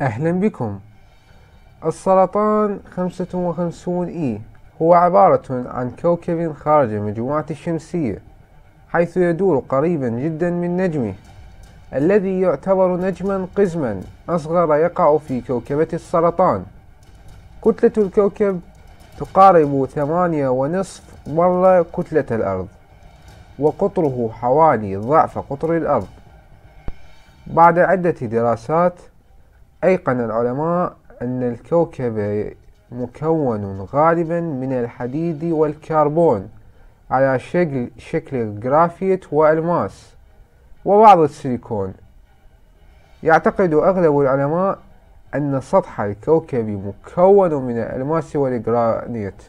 أهلا بكم. السرطان 55 إي هو عبارة عن كوكب خارج المجموعة الشمسية حيث يدور قريبا جدا من نجمه الذي يعتبر نجما قزما أصغر يقع في كوكبة السرطان. كتلة الكوكب تقارب ثمانية ونصف مرة كتلة الأرض وقطره حوالي ضعف قطر الأرض. بعد عدة دراسات أيقن العلماء أن الكوكب مكون غالبا من الحديد والكربون على شكل شكل جرافيت وألماس وبعض السيليكون. يعتقد أغلب العلماء أن سطح الكوكب مكون من الألماس والجرافيت.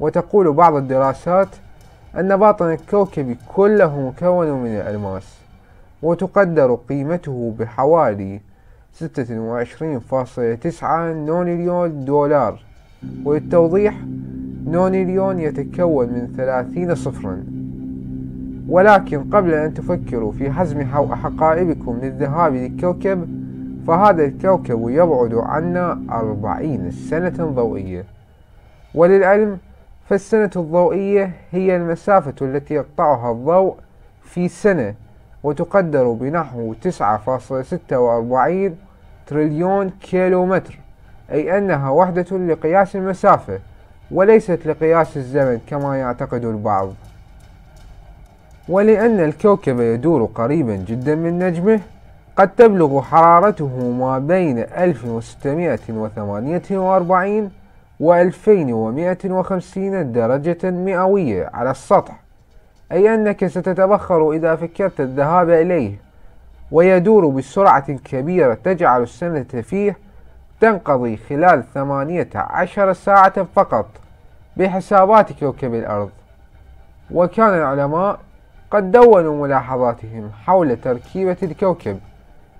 وتقول بعض الدراسات أن باطن الكوكب كله مكون من الألماس وتقدر قيمته بحوالي ستة وعشرين فاصلة تسعة نونيليون دولار وللتوضيح نونيليون يتكون من ثلاثين صفرا. ولكن قبل أن تفكروا في حزم حقائبكم للذهاب للكوكب فهذا الكوكب يبعد عنا أربعين سنة ضوئية. وللعلم فالسنة الضوئية هي المسافة التي يقطعها الضوء في سنة. وتقدر بنحو 9.46 تريليون كيلومتر أي أنها وحدة لقياس المسافة وليست لقياس الزمن كما يعتقد البعض. ولأن الكوكب يدور قريبا جدا من نجمه قد تبلغ حرارته ما بين 1648 و 2150 درجة مئوية على السطح. أي أنك ستتبخر إذا فكرت الذهاب إليه ويدور بسرعة كبيرة تجعل السنة فيه تنقضي خلال ثمانية عشر ساعة فقط بحسابات كوكب الأرض. وكان العلماء قد دونوا ملاحظاتهم حول تركيبة الكوكب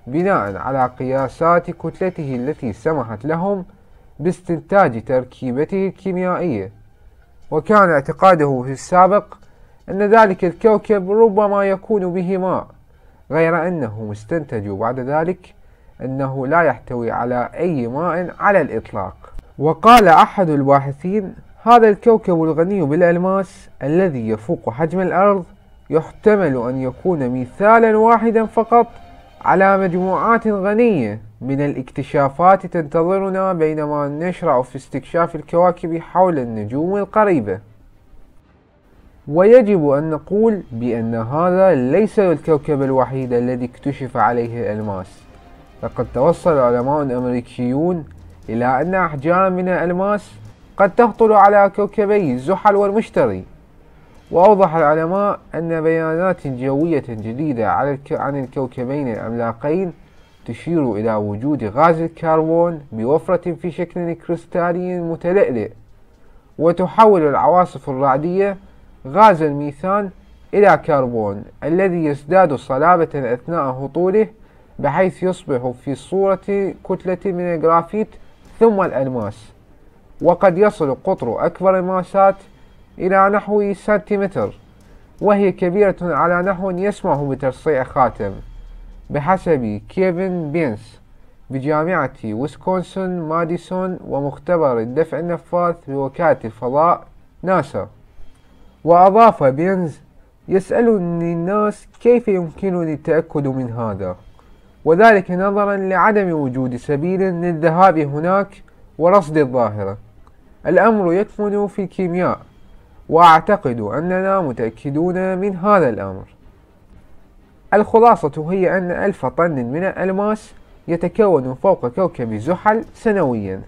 بناء على قياسات كتلته التي سمحت لهم باستنتاج تركيبته الكيميائية. وكان اعتقاده في السابق أن ذلك الكوكب ربما يكون به ماء غير أنهم استنتجوا بعد ذلك أنه لا يحتوي على أي ماء على الإطلاق. وقال أحد الباحثين هذا الكوكب الغني بالألماس الذي يفوق حجم الأرض يحتمل أن يكون مثالا واحدا فقط على مجموعات غنية من الاكتشافات تنتظرنا بينما نشرع في استكشاف الكواكب حول النجوم القريبة. ويجب أن نقول بأن هذا ليس الكوكب الوحيد الذي اكتشف عليه الألماس لقد توصل العلماء الأمريكيون إلى أن أحجارا من الألماس قد تهطل على كوكبي زحل والمشتري. وأوضح العلماء أن بيانات جوية جديدة عن الكوكبين العملاقين تشير إلى وجود غاز الكربون بوفرة في شكل كريستالي متلألئ. وتحول العواصف الرعدية غاز الميثان إلى كربون الذي يزداد صلابة أثناء هطوله بحيث يصبح في صورة كتلة من الجرافيت ثم الألماس. وقد يصل قطر أكبر الماسات إلى نحو سنتيمتر وهي كبيرة على نحو يسمح بترصيع خاتم. بحسب كيفن بينس بجامعة ويسكونسن ماديسون ومختبر الدفع النفاث بوكالة الفضاء ناسا. وأضاف بينز يسألني الناس كيف يمكنني التأكد من هذا؟ وذلك نظرا لعدم وجود سبيل للذهاب هناك ورصد الظاهرة. الأمر يكمن في الكيمياء وأعتقد أننا متأكدون من هذا الأمر. الخلاصة هي أن ألف طن من الألماس يتكون فوق كوكب زحل سنويا.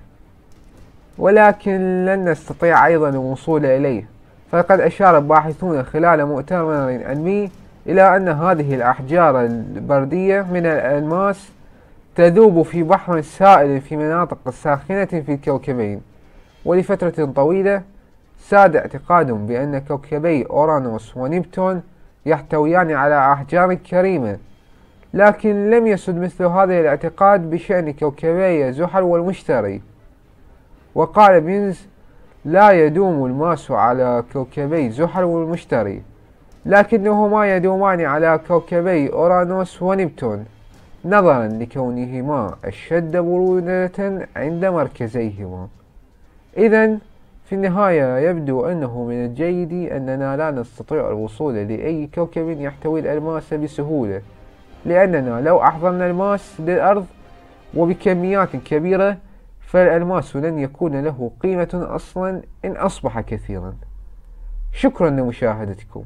ولكن لن نستطيع أيضا الوصول إليه. فقد أشار الباحثون خلال مؤتمر علمي إلى أن هذه الأحجار البردية من الألماس تذوب في بحر سائل في مناطق ساخنة في الكوكبين ولفترة طويلة ساد اعتقاد بأن كوكبي أورانوس ونبتون يحتويان على أحجار كريمة لكن لم يسد مثل هذا الاعتقاد بشأن كوكبي زحل والمشتري. وقال بينز لا يدوم الماس على كوكبي زحل والمشتري لكنهما يدومان على كوكبي أورانوس ونبتون نظرا لكونهما أشد برودة عند مركزيهما. إذا في النهاية يبدو أنه من الجيد أننا لا نستطيع الوصول لأي كوكب يحتوي الألماس بسهولة لأننا لو أحضرنا الماس للأرض وبكميات كبيرة فالألماس لن يكون له قيمة أصلا إن أصبح كثيرا. شكرا لمشاهدتكم.